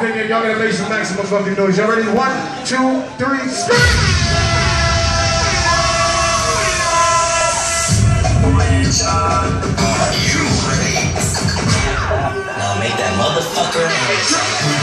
opinion. Y'all gonna make some maximum fucking noise. Y'all ready? One, two, three, scream! You ready? Now make that motherfucker